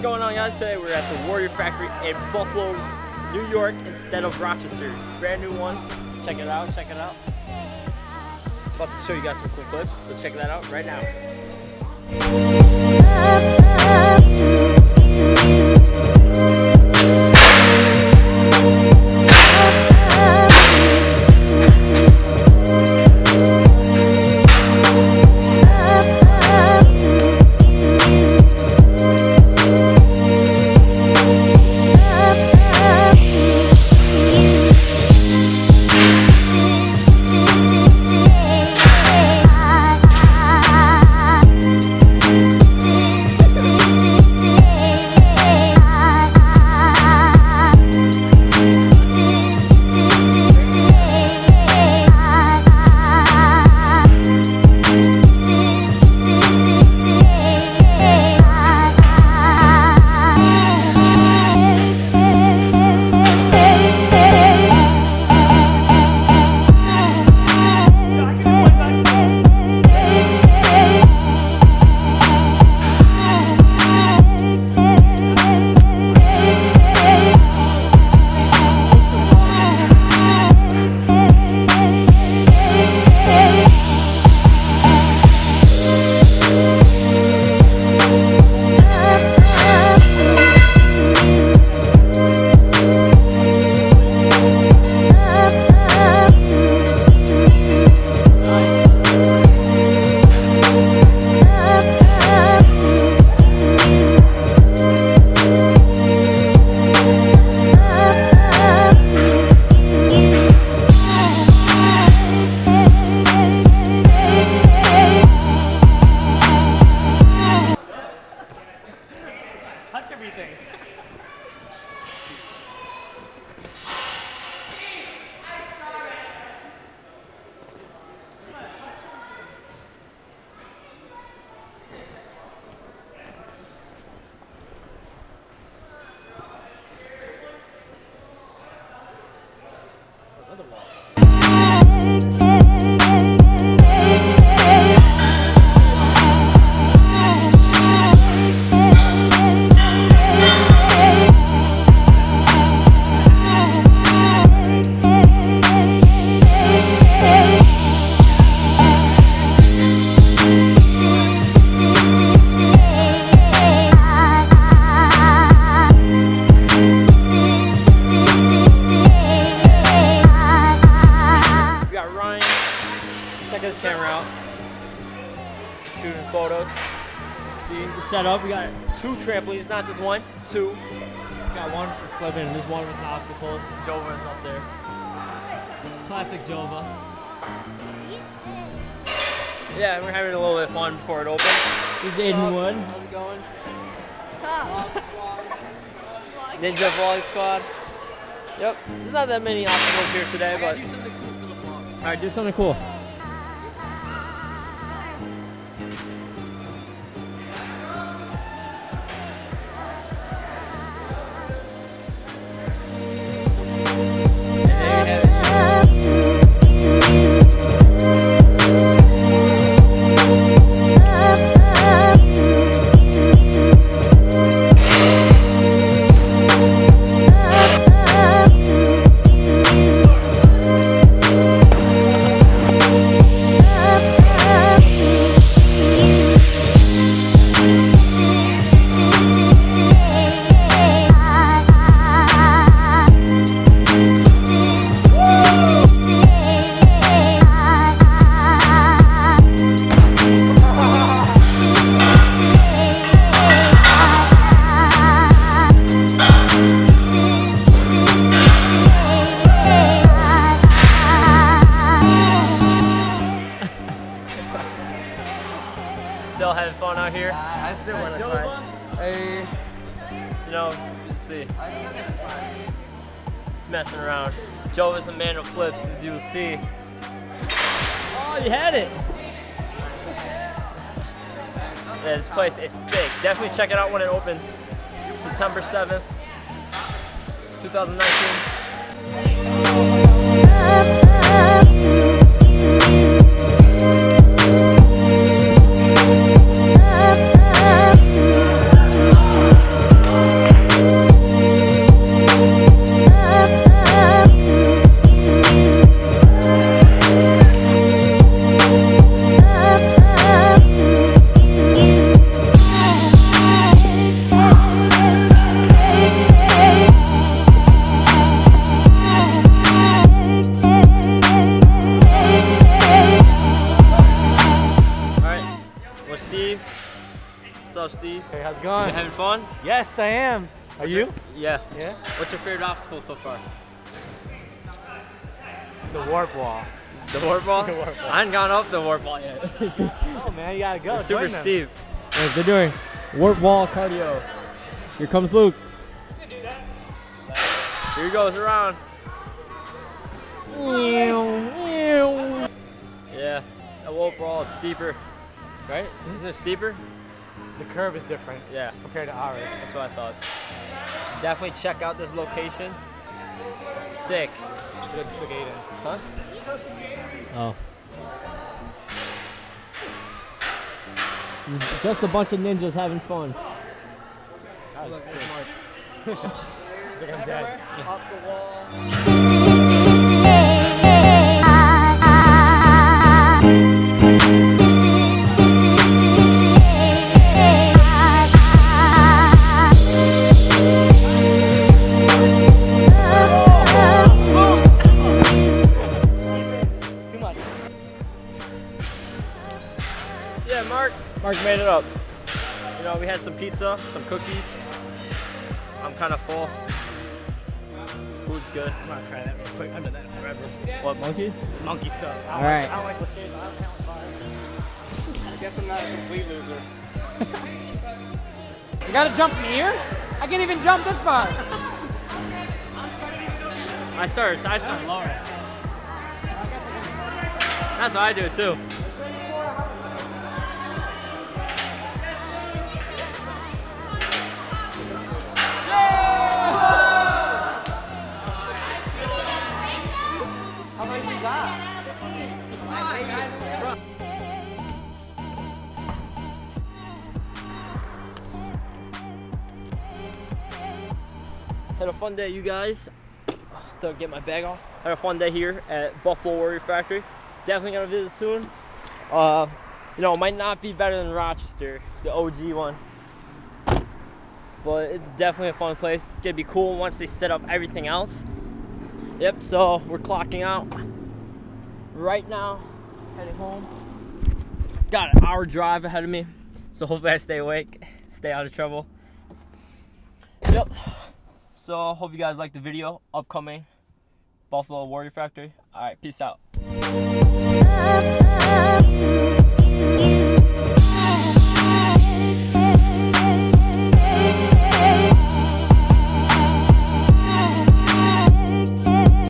What's going on guys? Today we're at the Warrior Factory in Buffalo, New York instead of Rochester. Brand new one. Check it out, check it out. About to show you guys some cool clips, so check that out right now. Wall. His camera out. Shooting photos. See the setup. We got two trampolines, not just one, two. We got one for flipping and there's one with obstacles. Jova is up there. Classic Jova. Yeah, we're having a little bit of fun before it opens. This is Aiden Wood. How's it going? Ninja Vlog Squad. Yep. There's not that many obstacles here today, but. Alright, do something cool. Still having fun out here. I, I still want to try. Hey, You know, let's see. I still want to try. Just messing around. Joe is the man of flips, as you'll see. Oh, you had it! Yeah, this place is sick. Definitely check it out when it opens. September 7th, 2019. What's up, Steve? Hey, how's it going? You having fun? Yes, I am. Are you? Yeah. Yeah. What's your favorite obstacle so far? The warp wall. The warp wall? The warp ball. I haven't gone up the warp wall yet. Oh man, you gotta go. It's super steep. Look, they're doing warp wall cardio. Here comes Luke. Here he goes around. Yeah, that warp wall is steeper, right? Isn't it steeper? The curve is different Yeah, compared to ours. that's what I thought. Definitely check out this location. Sick. Look, look Aiden. Huh? Oh. Just a bunch of ninjas having fun. That was good. Look, I'm dead. Too had some pizza, some cookies. I'm kind of full. Food's good. I'm gonna try that real quick. I've done that forever. What, monkey? Monkey stuff. I All don't right. Like, I don't like the shade. I don't I guess I'm not a complete loser. You gotta jump from here? I can't even jump this far. I started. I started lower. That's what I do it too. A fun day, you guys. To get my bag off. Had a fun day here at Buffalo Warrior Factory. Definitely gonna visit soon. Uh, you know, it might not be better than Rochester, the OG one. But it's definitely a fun place. It's gonna be cool once they set up everything else. Yep, so we're clocking out right now, heading home. Got an hour drive ahead of me, so hopefully I stay awake, stay out of trouble. Yep. So hope you guys liked the video. Upcoming Buffalo Warrior Factory. Alright, peace out.